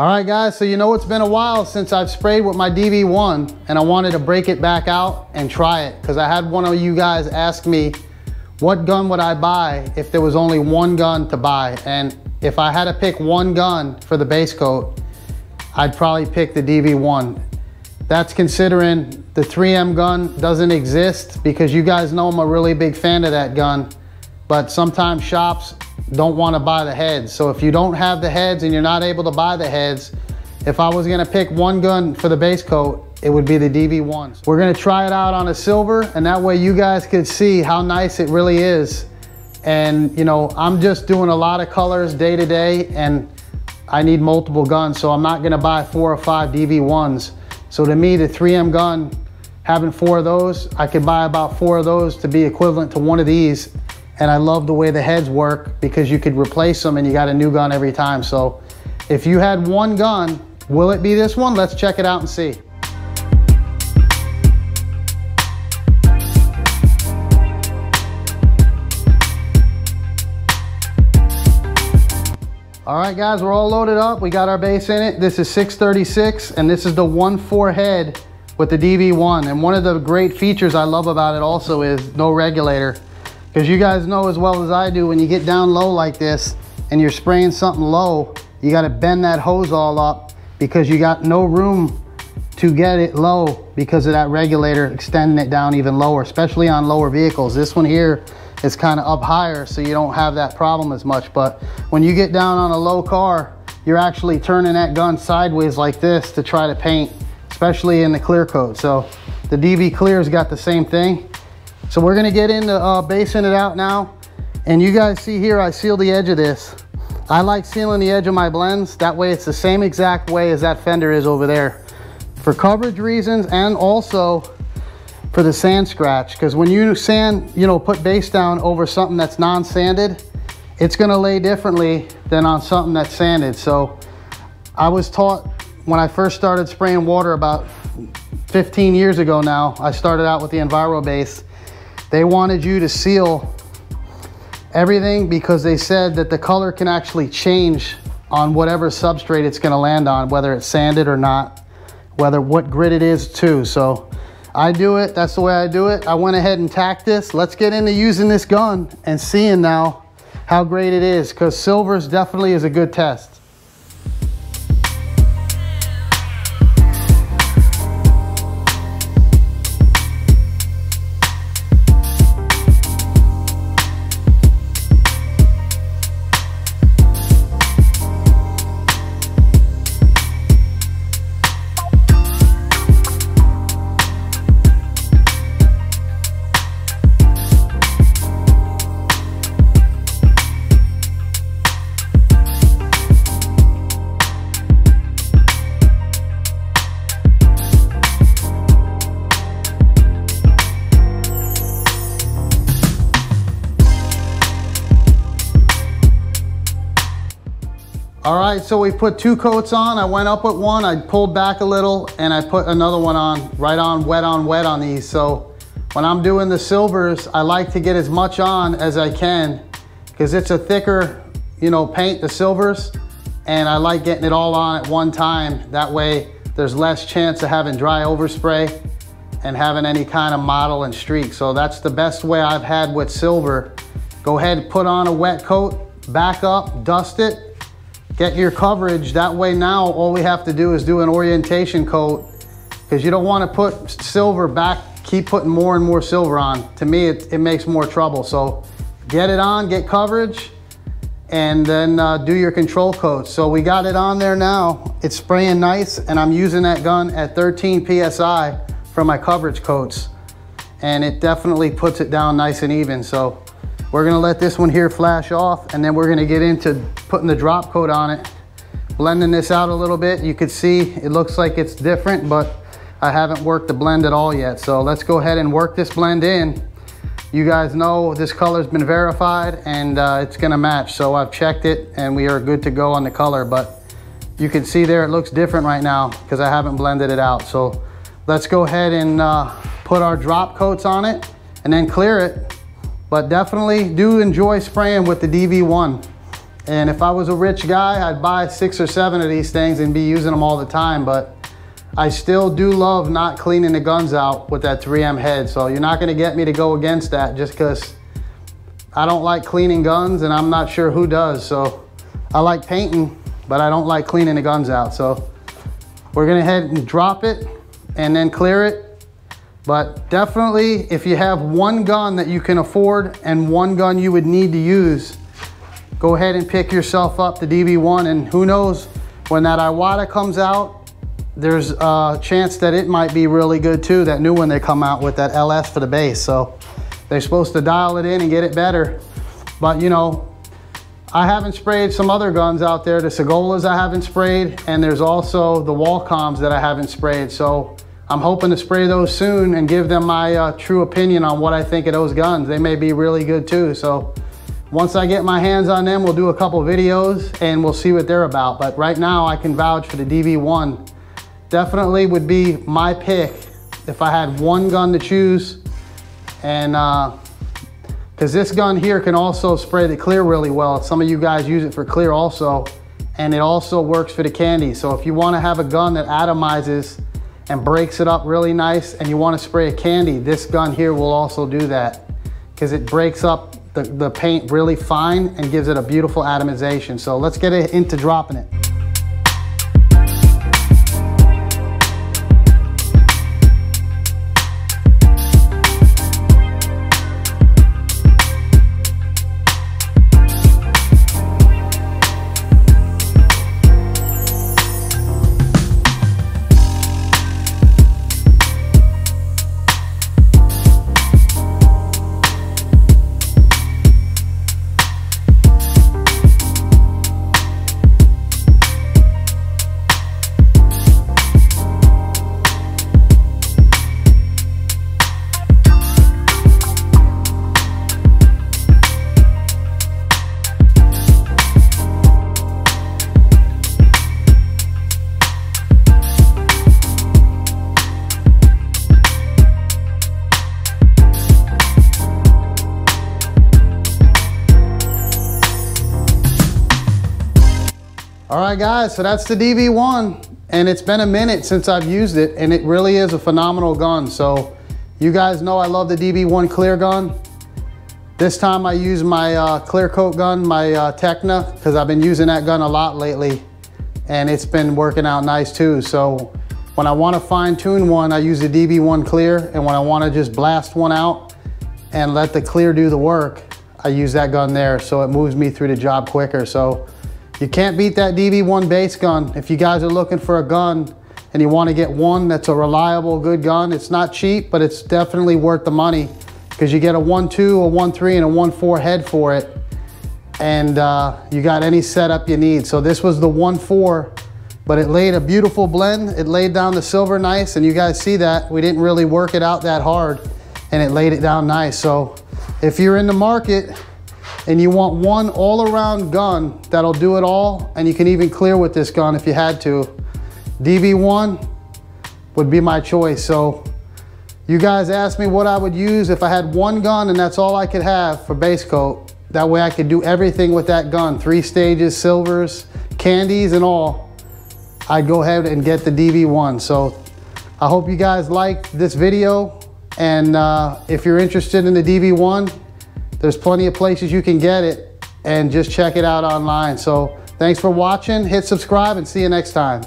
All right guys, so you know it's been a while since I've sprayed with my DV1 and I wanted to break it back out and try it because I had one of you guys ask me what gun would I buy if there was only one gun to buy and if I had to pick one gun for the base coat, I'd probably pick the DV1. That's considering the 3M gun doesn't exist because you guys know I'm a really big fan of that gun, but sometimes shops don't want to buy the heads. So if you don't have the heads and you're not able to buy the heads, if I was gonna pick one gun for the base coat, it would be the DV1s. We're gonna try it out on a silver and that way you guys can see how nice it really is. And you know, I'm just doing a lot of colors day to day and I need multiple guns. So I'm not gonna buy four or five DV1s. So to me, the 3M gun, having four of those, I could buy about four of those to be equivalent to one of these and I love the way the heads work because you could replace them and you got a new gun every time. So if you had one gun, will it be this one? Let's check it out and see. All right, guys, we're all loaded up. We got our base in it. This is 636, and this is the 1-4 head with the DV1. And one of the great features I love about it also is no regulator. Because you guys know as well as I do, when you get down low like this and you're spraying something low, you gotta bend that hose all up because you got no room to get it low because of that regulator extending it down even lower, especially on lower vehicles. This one here is kind of up higher so you don't have that problem as much. But when you get down on a low car, you're actually turning that gun sideways like this to try to paint, especially in the clear coat. So the DV Clear's got the same thing. So we're gonna get into uh, basing it out now. And you guys see here, I seal the edge of this. I like sealing the edge of my blends. That way it's the same exact way as that fender is over there. For coverage reasons and also for the sand scratch. Because when you sand, you know, put base down over something that's non-sanded, it's gonna lay differently than on something that's sanded. So I was taught when I first started spraying water about 15 years ago now, I started out with the Envirobase they wanted you to seal everything because they said that the color can actually change on whatever substrate it's gonna land on, whether it's sanded or not, whether what grit it is too. So I do it, that's the way I do it. I went ahead and tacked this. Let's get into using this gun and seeing now how great it is because silvers definitely is a good test. All right, so we put two coats on. I went up with one, I pulled back a little, and I put another one on, right on, wet on, wet on these. So when I'm doing the silvers, I like to get as much on as I can because it's a thicker, you know, paint, the silvers, and I like getting it all on at one time. That way there's less chance of having dry overspray and having any kind of mottle and streak. So that's the best way I've had with silver. Go ahead and put on a wet coat, back up, dust it, get your coverage. That way now all we have to do is do an orientation coat because you don't want to put silver back, keep putting more and more silver on. To me, it, it makes more trouble. So get it on, get coverage, and then uh, do your control coat. So we got it on there now. It's spraying nice, and I'm using that gun at 13 PSI for my coverage coats. And it definitely puts it down nice and even. So we're gonna let this one here flash off and then we're gonna get into putting the drop coat on it. Blending this out a little bit. You can see it looks like it's different, but I haven't worked the blend at all yet. So let's go ahead and work this blend in. You guys know this color's been verified and uh, it's gonna match. So I've checked it and we are good to go on the color, but you can see there it looks different right now because I haven't blended it out. So let's go ahead and uh, put our drop coats on it and then clear it but definitely do enjoy spraying with the DV1. And if I was a rich guy, I'd buy six or seven of these things and be using them all the time. But I still do love not cleaning the guns out with that 3M head. So you're not gonna get me to go against that just because I don't like cleaning guns and I'm not sure who does. So I like painting, but I don't like cleaning the guns out. So we're gonna head and drop it and then clear it. But definitely if you have one gun that you can afford and one gun you would need to use, go ahead and pick yourself up the DV1 and who knows when that Iwata comes out there's a chance that it might be really good too, that new one they come out with, that LS for the base. So they're supposed to dial it in and get it better. But you know, I haven't sprayed some other guns out there. The Sagolas I haven't sprayed, and there's also the Walcoms that I haven't sprayed. So I'm hoping to spray those soon and give them my uh, true opinion on what I think of those guns. They may be really good too. So once I get my hands on them, we'll do a couple videos and we'll see what they're about. But right now I can vouch for the DV1 definitely would be my pick if I had one gun to choose. And because uh, this gun here can also spray the clear really well. Some of you guys use it for clear also. And it also works for the candy. So if you want to have a gun that atomizes and breaks it up really nice and you want to spray a candy, this gun here will also do that because it breaks up the, the paint really fine and gives it a beautiful atomization. So let's get it into dropping it. All right, guys, so that's the DV1, and it's been a minute since I've used it, and it really is a phenomenal gun. So you guys know I love the DV1 clear gun. This time I use my uh, clear coat gun, my uh, Tekna, because I've been using that gun a lot lately, and it's been working out nice too. So when I want to fine tune one, I use the DV1 clear, and when I want to just blast one out and let the clear do the work, I use that gun there, so it moves me through the job quicker. So you can't beat that DV1 base gun. If you guys are looking for a gun and you want to get one that's a reliable, good gun, it's not cheap, but it's definitely worth the money because you get a 1.2, a 1.3, and a 1.4 head for it. And uh, you got any setup you need. So this was the 1.4, but it laid a beautiful blend. It laid down the silver nice, and you guys see that. We didn't really work it out that hard, and it laid it down nice. So if you're in the market, and you want one all-around gun that'll do it all, and you can even clear with this gun if you had to, DV1 would be my choice. So you guys asked me what I would use if I had one gun and that's all I could have for base coat. That way I could do everything with that gun, three stages, silvers, candies and all. I'd go ahead and get the DV1. So I hope you guys liked this video. And uh, if you're interested in the DV1, there's plenty of places you can get it and just check it out online. So thanks for watching, hit subscribe and see you next time.